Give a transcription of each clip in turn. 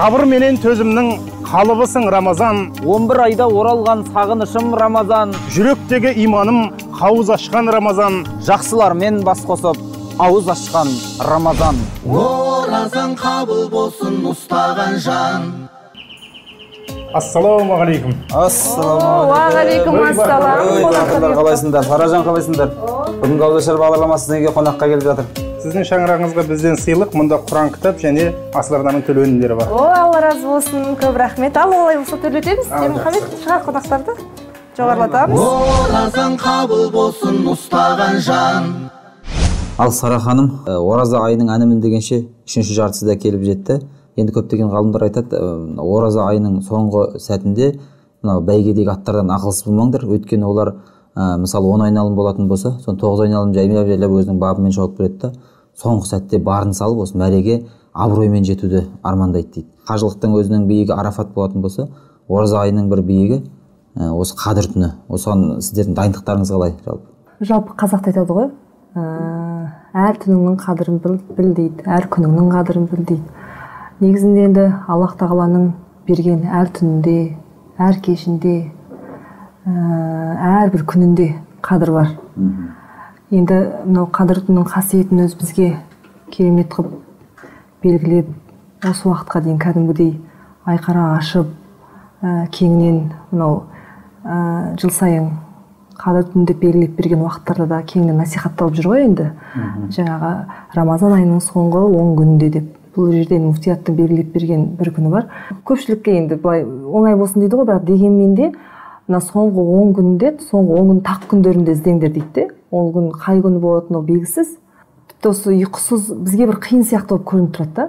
сабыр менен төзімнің қалыбысың рамазан. 11 айда оралған сағынышым рамазан. Жүректегі иманым қауыз ашқан рамазан. Жақсылармен бас қосып ауыз ашқан рамазан. Оразаң қабыл болсын ұстаған жан. Ассалаумағалейкум уағалейкум ассалам. қалайсыңдар? Саражан қалайсыңдар? Бүгінгі ауызашар бағдарламасы неге қонаққа келіп жатыр? Сіздің шаңырағыңызға бізден сыйлық мұнда құран кітап және асыларданың төл өнімдері бар. О алла разы болсын көп рахмет. Ал олай болса төлетеміз мұхаммед шығар қонақтарды жоғарылатамыз. Оразаң қабыл болсын ұстаған жан. Ал сара ханым ә, ораза айының әнімін дегенше үшінші жартысы да келіп жетті. Енді көптеген ғалымдар айтады ә, ораза айының соңғы сәтінде мынау бәйгедегі аттардан ақылсыз болмаңдар. Өйткені олар ә, мысалы он айналым болатын болса соны тоғыз айналым жайлап жайлап өзінің бабымен шауып береді да соңғы сәтте барын салып осы мәреге абыроймен жетуді армандайды дейді. Қажылықтың өзінің биігі арафат болатын болса ораза айының бір биігі ә, осы қадір түні. Осыған сіздердің дайындықтарыңыз қалай? Жалпы. Жалпы қазақта айтады ғой. Ә, әр түніңнің қадірін біл, біл дейді. Әр күніңнің қадірін біл дейді. Негізінде енді аллах тағаланың берген әр түнінде әр кешінде әрбір күнінде қадір бар. Енді мынау қадір түнінің қасиетін өзі бізге керемет қылып белгілеп осы уақытқа дейін кәдімгідей айқара ашып ә, кеңінен мынау ә, жыл сайын қадір түні деп белгілеп берген уақыттарда да кеңінен насихатталып жүр ғой енді. Жаңағы рамазан айының соңғы он күнінде деп бұл жерде муфтияттың белгілеп берген бір күні бар. Көпшілікке енді былай оңай болсын дейді ғой бірақ дегенмен де мына соңғы он күнде соңғы он күн тақ күндерінде іздеңдер дейді де. Ол күн қай күні болатыны ол белгісіз. Тіпті осы ұйқысыз бізге бір қиын сияқты болып көрініп тұрады да.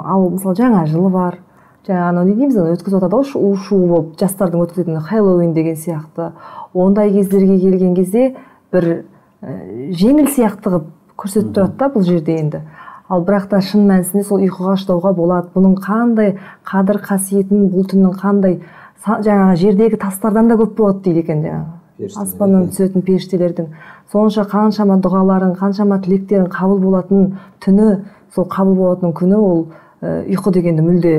Ал мысалы жаңа жылы бар. Жаңағы анау не дейміз өткізіп жатады ғой у шу болып жастардың өткізетін хэллоуин деген сияқты. Ондай кездерге келген кезде бір ә, жеңіл сияқты қылып көрсетіп тұрады да бұл жерде енді. Ал бірақ та шын мәнісінде сол ұйқыға шыдауға болады. Бұның қандай қадір қасиетін бұл түннің қандай жаңағы жердегі тастардан да көп болады дейді екен жаңағы. Аспаннан түсетін періштелердің. Сонша қаншама дұғаларың қаншама тілектерің қабыл болатын түні сол қабыл болатын күні ол ұйқы дегенді мүлде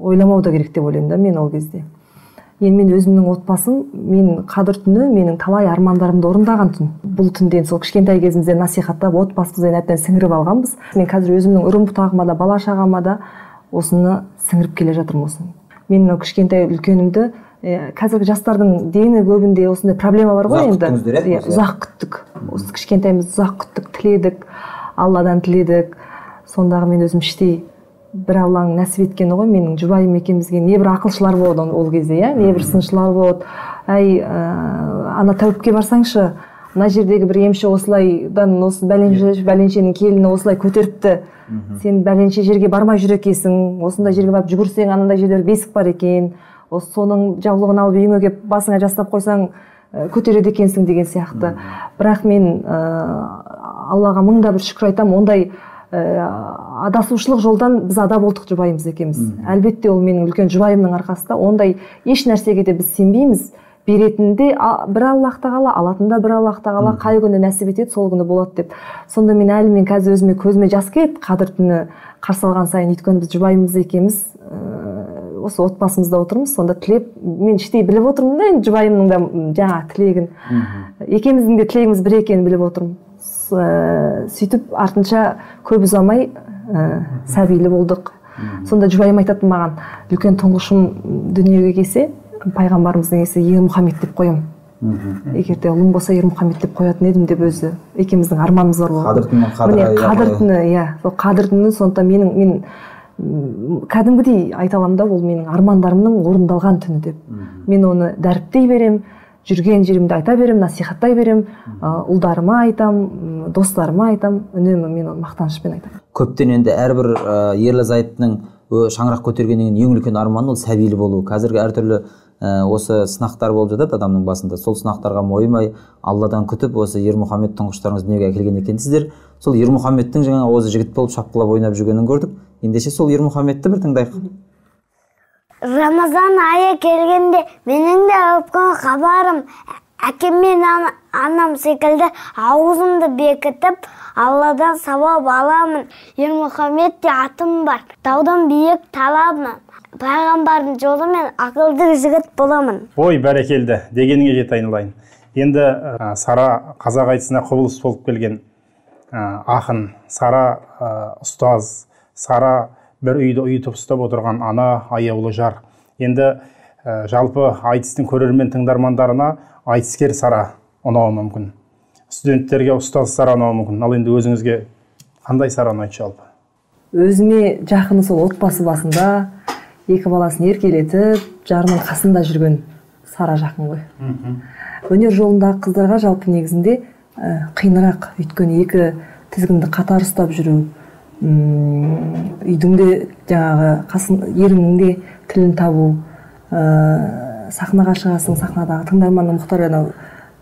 ойламау да керек деп ойлаймын да мен ол кезде. Енді мен өзімнің отбасым мен қадір түні менің талай армандарымды орындаған түн. Бұл түнде сол кішкентай кезімізден насихаттап отбасымыздан әбден сіңіріп алғанбыз. Мен қазір өзімнің үрім бұтағыма да бала шағама да осыны сіңіріп келе жатырмын осыны. Мен мынау кішкентай үлкенімді ә, қазіргі жастардың дені көбінде осындай проблема бар ғой енді. иә? Иә, ұзақ күттік. Осы кішкентайымызды ұзақ күттік тіледік алладан тіледік. Сондағы мен өзім іштей бір алланың нәсіп еткені ғой менің жұбайым екеумізге небір ақылшылар болды ол- ол кезде иә небір сыншылар болды әй ә, ана тәуіпке барсаңшы мына жердегі бір емші осылайдан осы бәленше бәленшенің келіні осылай көтеріпті. Сен бәленше жерге бармай жүр екенсің осындай жерге барып жүгірсең анандай жерде бесік бар екен. Осы соның жаулығын алып үйіңе келіп басыңа жастап қойсаң көтереді екенсің деген сияқты. Бірақ мен ә, аллаға мың да бір шүкір айтамын ондай ә, адасушылық жолдан біз ада болдық жұбайымыз екеуміз әлбетте ол менің үлкен жұбайымның арқасында. Ондай еш нәрсеге де біз сенбейміз. Беретінде а- бір аллах тағала алатында бір аллах тағала қай күні нәсіп етеді сол күні болады деп. Сонда мен әлі мен қазір өзіме көзіме жас келеді қадір түні қарсы алған сайын. Өйткені біз жұбайымыз екеуміз осы отбасымызда отырмыз. Сонда тілеп мен іштей біліп отырмын да енді жұбайымның да жаңағы тілегін. Екеуміздің де тілегіміз бір екенін біліп отырмын. Ә, сөйтіп артынша көп ұзамай ә, сәбилі болдық. Сонда жұбайым айтатын маған үлкен тұңғышым дүниеге келсе пайғамбарымыздың есі ер мұхаммед деп қоямын егер де ұлым болса ер мұхаммед деп қоятын едім деп өзі. Екеуміздің арманымыз бар. Қадір қадір міне қадір ғой. түні иә. Сол қадір түні сондықтан менің мен кәдімгідей айта аламын да ол менің армандарымның орындалған түні деп. Мен оны дәріптей берем жүрген жерімде айта берем насихаттай берем ұлдарыма айтам достарыма айтам. Үнемі мен оны мақтанышпен айтамын. Көптен енді әрбір ерлі зайыптының шаңырақ көтергеннен кейін ең үлкен арманы ол сәбилі болу. Қазіргі әртүрлі ә, осы сынақтар болып жатады адамның басында. Сол сынақтарға мойымай алладан күтіп осы ермұхаммед тұңғыштарыңыз дүниеге әкелген екенсіздер сол ермұхаммедтің жаңағы өзі жігіт болып шапқылап ойнап жүргенін көрдік. Ендеше сол ермұхаммедті бір тыңдайық. Рамазан айы келгенде менің де өпкен хабарым әкем мен ана- анам секілді аузымды бекітіп алладан сауап аламын. Ермұхаммед де атым бар. Таудан биік талабым пайғамбардың жолымен ақылды жігіт боламын. Ой бәрекелді. Дегеніңе жете айналайын. Енді сара қазақ айтысына құбылыс болып келген ақын сара ұстаз сара бір үйді ұйытып ұстап отырған ана аяулы жар. Енді жалпы айтыстың көрермен тыңдармандарына айтыскер сара ұнауы мүмкін. Студенттерге ұстаз сара ұнауы мүмкін. Ал енді өзіңізге қандай сара ұнайды жалпы? Өзіме жақыны сол отбасы басында екі баласын еркелетіп жарының қасында жүрген сара жақын ғой. Өнер жолындағы қыздарға жалпы негізінде ә, қиынырақ. Өйткені екі тізгінді қатар ұстап жүру үйдің де жаңағы қасын еріңнің де тілін табу ә, сахнаға шығасың сахнадағы тыңдарманның мұхтар анау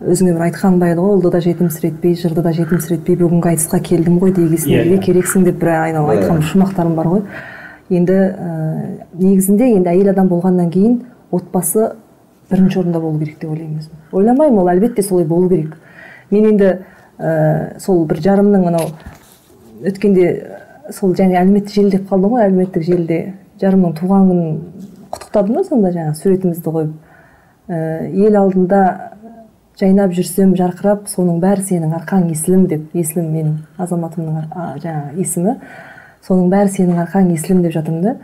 өзіңе бір айтқан ба еді ғой ұлды да жетімсіретпей жырды да жетімсіретпей бүгінгі айтысқа келдім ғой дегесін Иә, елге иә. керексің деп бір айналып айтқан бір шумақтарым бар ғой. Енді ә, негізінде енді әйел адам болғаннан кейін отбасы бірінші орында болу керек деп ойлаймын өзім. Ойламаймын ол әлбетте солай болу керек. Мен енді ә, сол бір жарымның анау өткенде сол және әлеуметтік желі деп қалдым ғой әлеуметтік желіде. Жарымның туған күнін құттықтадым да сонда жаңағы суретімізді қойып? Ә, ел алдында жайнап жүрсем жарқырап соның бәрі сенің арқаң есілім деп есілім менің азаматымның жаңағы есімі. Соның бәрі сенің арқаң есілім деп жатырмын да.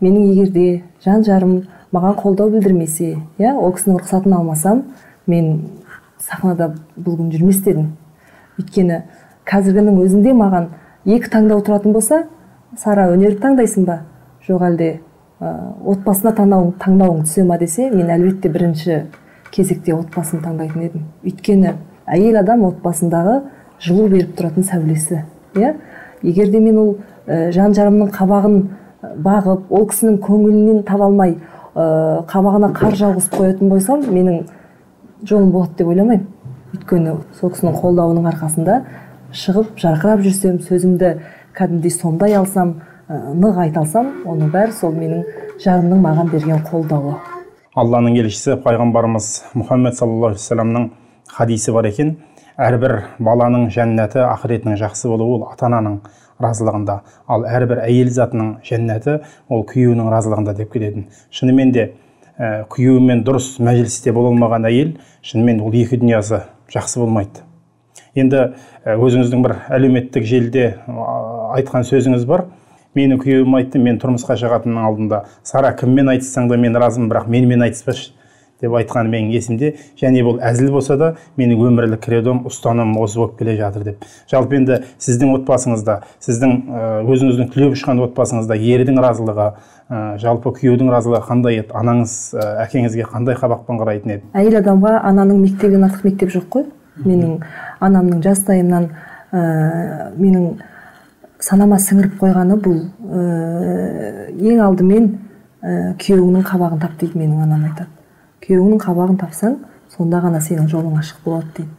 Менің егерде жан жарым маған қолдау білдірмесе иә ол кісінің рұқсатын алмасам мен сахнада бұл күн жүрмес едім өйткені қазіргінің өзінде маған екі таңдау тұратын болса сара өнерді таңдайсың ба? Жоқ әлде отбасына таңдауың, таңдауың түсе ма десе мен әлбетте бірінші кезекте отбасын таңдайтын едім. Өйткені әйел адам отбасындағы жылу беріп тұратын сәулесі иә? Егер де мен ол ә, жан жарымның қабағын бағып ол кісінің көңілінен таба алмай ә, қабағына қар жауғызып қоятын болсам менің жолым болады деп ойламаймын. Өйткені сол кісінің қолдауының арқасында шығып жарқырап жүрсем сөзімді кәдімгідей сомдай алсам ә, нық айта алсам оның бәрі сол менің жарымның маған берген қолдауы. Алланың елшісі пайғамбарымыз мұхаммед саллаллаху алейхи вассаламның хадисі бар екен. Әрбір баланың жәннаты ақыретінің жақсы болуы ол ата ананың разылығында. Ал әрбір әйел затының жәннаты ол күйеуінің разылығында деп келетін. Шынымен де ә, күйеуімен дұрыс мәжілісте бола алмаған әйел шынымен ол екі дүниясы жақсы болмайды. Енді өзіңіздің бір әлеуметтік желіде айтқан сөзіңіз бар. Мені күйеуім айтты мен тұрмысқа шығатынның алдында сара кіммен айтыссаң да мен разымын бірақ менімен айтыспашы деп айтқаны менің есімде. Және бұл әзіл болса да менің өмірлік кредом ұстанымым осы болып келе жатыр деп. Жалпы енді сіздің отбасыңызда сіздің өзіңіздің түлеп ұшқан отбасыңызда ердің разылығы ә, жалпы күйеудің разылығы қандай еді? Анаңыз ә, әкеңізге қандай қабақпен қарайтын еді? Әйел адамға ананың мектебінен артық мектеп жоқ қой. Менің анамның жастайымнан ә, менің санама сіңіріп қойғаны бұл. Ә, ең алдымен ә, күйеуіңнің қабағын тап дейді менің анам айтады. Күйеуіңнің қабағын тапсаң сонда ғана сенің жолың ашық болады дейді.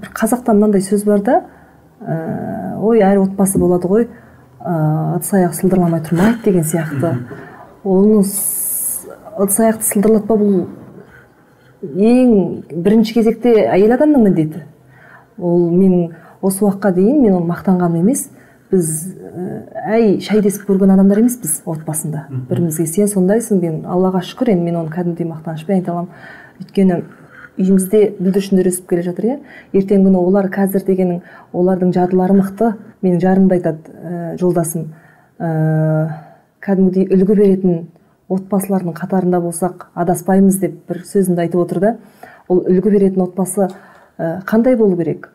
Бір қазақта мынандай сөз бар да ә, ой әр отбасы болады ғой ә, ыдыс аяқ сылдырламай тұрмайды деген сияқты. Оны ыдыс аяқты сылдырлатпау бұл ең бірінші кезекте әйел адамның міндеті. Ол менің осы уақытқа дейін мен оны мақтанғаным емес біз әй шай десіп көрген адамдар емеспіз отбасында. Бірімізге сен сондайсың мен аллаға шүкір енді мен оны кәдімгідей мақтанышпен айта аламын. Өйткені үйімізде бүлдіршіндер өсіп келе жатыр иә. Ертеңгі күні олар қазір дегенің олардың жадылары мықты менің жарым да айтады ә, жолдасым. Ә, кәдімгідей үлгі беретін отбасылардың қатарында болсақ адаспаймыз деп бір сөзінде айтып отыр да. Ол үлгі беретін отбасы ә, қандай болу керек?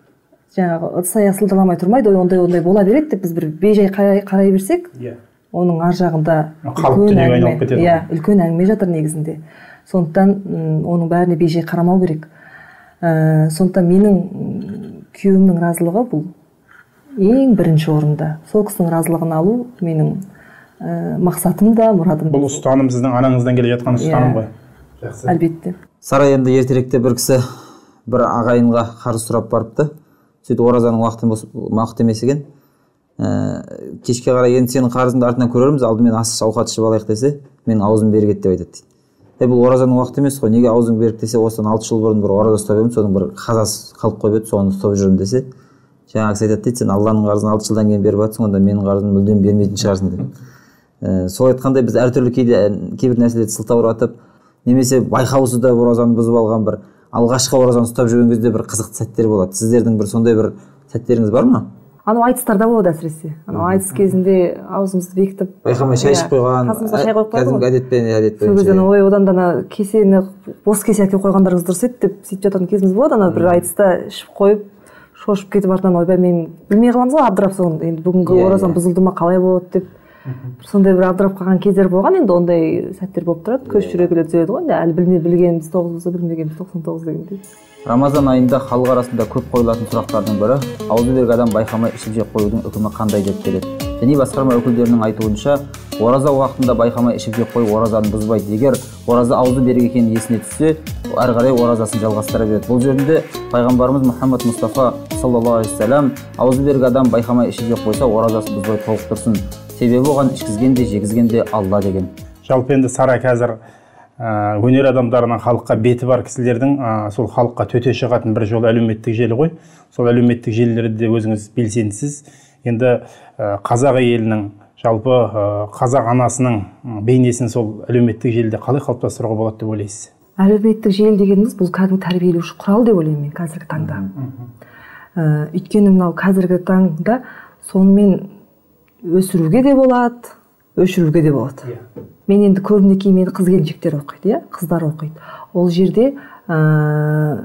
Жаңағы ыдыс аяқ сылдырламай тұрмайды ой ондай ондай бола береді деп біз бір бейжай қарай, қарай берсек иә. оның ар жағында үлкен дүниеге әңгіме- айналып кетеді иә үлкен әңгіме жатыр негізінде. Сондықтан оның бәріне бейжай қарамау керек. Ә, сондықтан менің күйеуімнің разылығы бұл. Ең бірінші орында. Сол кісінің разылығын алу менің ә, мақсатым да мұрадым бұл ұстаным сіздің анаңыздан келе жатқан ұстаным Иә. ғой. Жақсы. Әлбетте. Сара енді ертеректе бір кісі бір ағайынға қарыз сұрап барыпты. Сөйтіп оразаның уақыты уақыт емес екен. Ә, кешке қарай енді сенің қарызыңды артынан көрерміз алдымен ас ауқат ішіп алайық десе менің аузым бері кетті деп айтады дейді. Е бұл оразаның уақыты емес қой неге аузың берік десе осыдан алты жыл бұрын бір ораза ұстап едім соның бір қазасы қалып қойып еді соны ұстап жүрмін десе жаңағы кісі айтады дейді сен алланың қарызын алты жылдан кейін беріп жатрсың онда менің қарызымды мүлдем бермейтін шығарсың деп ә, сол айтқандай біз әртүрлі кейде кейбір нәрселерді сылтауратып немесе байқаусыз да оразаны бұзып алған бір алғашқы оразаны ұстап жүрген кезде бір қызықты сәттер болады. Сіздердің бір сондай бір сәттеріңіз бар ма? Анау айтыстарда болады әсіресе. Анау айтыс кезінде аузымызды бекітіп байқамай шай ішіп иә, қойған қасымызға шай қойып қояды кәдімгі әдетпен әдет сол кезде ой одан да ана кесені бос кесе әкеліп қойғандарыңыз дұрыс еді деп сөйтіп жататын кезіміз болады. Ана бір айтыста ішіп қойып шошып кетіп артынан ойбай мен білмей қаламыз ғой абдырап соны енді бүгінгі Иә, оразам иә. бұзылды ма қалай болады деп. Сондай бір абдырап қалған кездер болған. Енді ондай сәттер болып тұрады. Көз жүре келе түзеледі ғой. Енді әлі білмей білгеніміз тоғыз болса білмегеніміз тоқсан тоғыз дегендей. Рамазан айында халық арасында көп қойылатын сұрақтардың бірі аузы берік адам байқамай ішіп жеп қоюдың үкімі қандай? деп келеді. Діни басқарма өкілдерінің айтуынша ораза уақытында байқамай ішіп жеп қою оразаны бұзбайды егер ораза аузы берік екені есіне түссе әрі қарай оразасын жалғастыра береді бұл жерінде пайғамбарымыз мұхаммад мұстафа саллаллаху алейхи аузы берік адам байқамай ішіп жеп қойса оразасы бұзбай толық тұрсын себебі оған ішкізген де жегізген де алла деген. Жалпы енді сара қазір ә, өнер адамдарынан халыққа беті бар кісілердің ә, сол халыққа төте шығатын бір жол әлеуметтік желі ғой. Сол әлеуметтік желілерде өзіңіз белсендісіз. Енді ә, қазақ елінің жалпы ә, қазақ анасының бейнесін сол әлеуметтік желіде қалай қалыптастыруға болады деп ойлайсыз? Әлеуметтік желі дегеніміз бұл кәдімгі тәрбиелеуші құрал деп ойлаймын мен қазіргі таңда. Ә, өйткені мынау қазіргі таңда сонымен өсіруге де болады өшіруге де болады. Мен енді көбінесе мені қыз келіншектер оқиды иә қыздар оқиды. Ол жерде ә,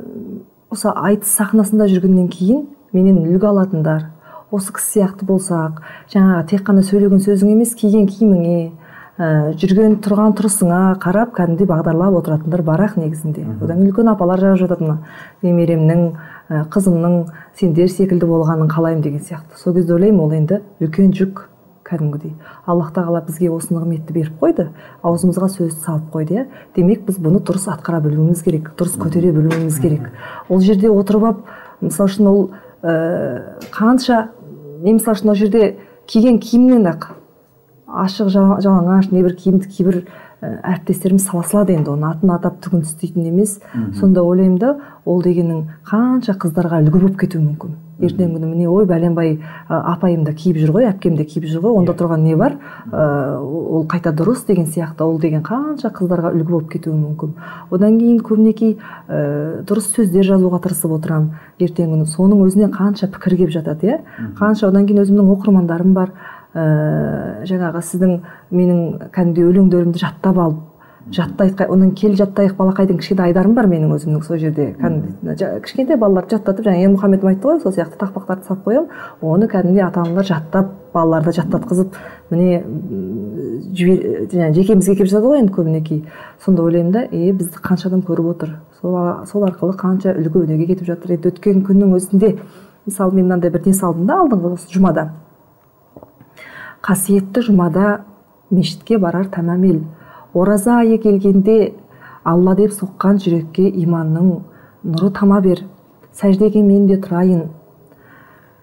осы айтыс сахнасында жүргеннен кейін менен үлгі алатындар. Осы кісі сияқты болсақ жаңағы тек қана сөйлеген сөзің емес киген киіміңе ә, жүрген тұрған тұрысыңа қарап кәдімгідей бағдарлап отыратындар бар ақ негізінде. Одан кейін үлкен апалар жазып жатады мына немеремнің ә, қызымның сендер секілді болғанын қалаймын деген сияқты. Сол кезде ойлаймын ол енді үлкен жүк кәдімгідей. Аллах тағала бізге осы нығметті беріп қойды аузымызға сөзді салып қойды иә. Демек біз бұны дұрыс атқара білуіміз керек дұрыс көтере білуіміз керек. Ол жерде отырып алып мысалы үшін ол ә, қанша мен мысалы үшін ол жерде киген киімнен ақ ашық жала- жалаңаш не бір киімді кейбір ә, әріптестеріміз сала салады енді оны. Атын атап түгін істейтін емес. Сонда ойлаймын да ол дегенің қанша қыздарға үлгі болып кетуі мүмкін. Ертеңгі күні міне ой бәленбай апайым да киіп жүр ғой әпкем де киіп жүр ғой онда тұрған не бар? Ә, ол қайта дұрыс деген сияқты ол деген қанша қыздарға үлгі болып кетуі мүмкін. Одан кейін көбінекей ә, дұрыс сөздер жазуға тырысып отырамын. Ертеңгі күні соның өзінен қанша пікір келіп жатады иә? Қанша одан кейін өзімнің оқырмандарым бар. Ә, жаңағы сіздің менің кәдімгідей өлеңдерімді жаттап алып жатты айтқай одан кел жаттайық балақайдың кішкентай айдарым бар менің өзімнің сол жерде. Кәдімгідей жа- кішкентай балаларды жаттатып жаңа ермұхамедов айтты ғой сол сияқты тақпақтарды салып қоямын. Оны кәдімгідей ата аналар жаттап балаларды жаттатқызып міне жаңағы жекемізге келіп жатады ғой енді көбінекей сонда ойлаймын да е бізді қанша адам көріп отыр. Сол, сол арқылы қанша үлгі өнеге кетіп жатыр. Енді өткен күннің өзінде мысалы мен мынандай бір не салдым да алдыңғы осы жұмада. Қасиетті жұмада мешітке барар тәмам ел. Ораза айы келгенде алла деп соққан жүрекке иманның нұры тама бер. Сәждеге мен де тұрайын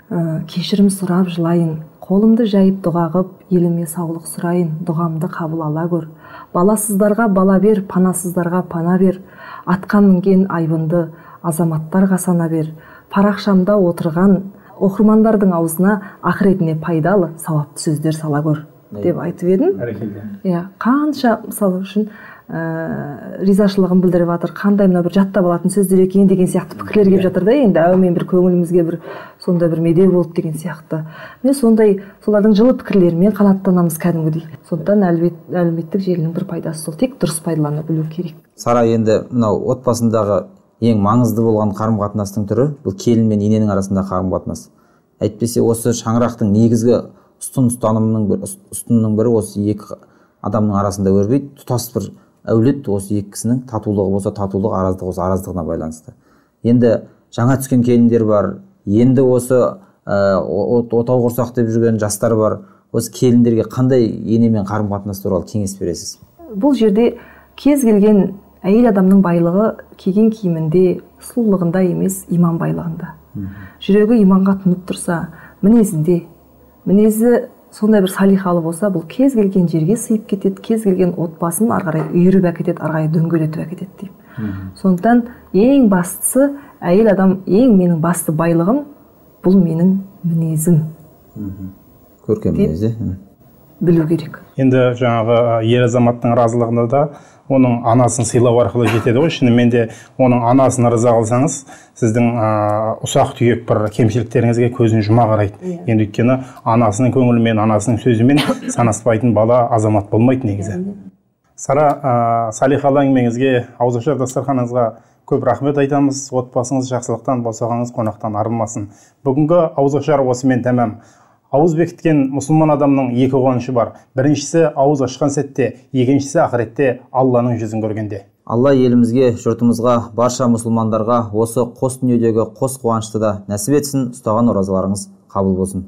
ә, кешірім сұрап жылайын. Қолымды жайып дұға қып еліме саулық сұрайын. Дұғамды қабыл ала көр баласыздарға бала бер панасыздарға пана бер. Атқа мінген айбынды азаматтарға сана бер. Парақшамда отырған оқырмандардың аузына ақыретіне пайдалы сауапты сөздер сала көр деп айтып едім. Бәрекелді иә қанша мысалы үшін ә, ризашылығын білдіріп жатыр қандай мына бір жаттап алатын сөздер екен деген сияқты пікірлер келіп жатыр да енді әумин бір көңілімізге бір сондай бір медеу болды деген сияқты. Міне сондай солардың жылы пікірлерімен қанаттанамыз кәдімгідей. Сондықтан әлеумет- әлеуметтік желінің бір пайдасы сол тек дұрыс пайдалана білу керек. Сара енді мынау отбасындағы ең маңызды болған қарым қатынастың түрі бұл келін мен ененің арасындағы қарым қатынас әйтпесе осы шаңырақтың негізгі ұстын ұстанымының бір ұс- ұстынының бірі осы екі адамның арасында өрбиді тұтас бір әулет осы екі кісінің татулығы болса татулық араздық болса араздығына байланысты. Енді жаңа түскен келіндер бар енді осы ә, от- отау құрсақ деп жүрген жастар бар. Осы келіндерге қандай енемен қарым қатынас туралы кеңес бересіз? Бұл жерде кез келген әйел адамның байлығы киген киімінде сұлулығында емес иман байлығында. Жүрегі иманға тұнып тұрса мінезінде мінезі сондай бір салиқалы болса бұл кез келген жерге сыйып кетеді кез келген отбасын ары қарай үйіріп әкетеді ары қарай дөңгелетіп әкетеді дейді сондықтан ең бастысы әйел адам ең менің басты байлығым бұл менің мінезім. Көркем мінез білу керек. Енді жаңағы ер азаматтың разылығына да оның анасын сыйлау арқылы жетеді ғой. Шынымен де оның анасын риза қылсаңыз сіздің ә, ұсақ түйек бір кемшіліктеріңізге көзін жұма қарайды. Енді өйткені анасының көңілімен анасының сөзімен санаспайтын бала азамат болмайды негізі. Сара ә, салиқалы әңгімеңізге ауызашар дастарханыңызға көп рахмет айтамыз. Отбасыңыз жақсылықтан босағаңыз қонақтан арылмасын. Бүгінгі ауызашар осымен тәмам. Ауыз бекіткен мұсылман адамның екі қуанышы бар. Біріншісі ауыз ашқан сәтте екіншісі ақыретте алланың жүзін көргенде. Алла елімізге жұртымызға барша мұсылмандарға осы қос дүниедегі қос қуанышты да нәсіп етсін ұстаған оразаларыңыз қабыл болсын.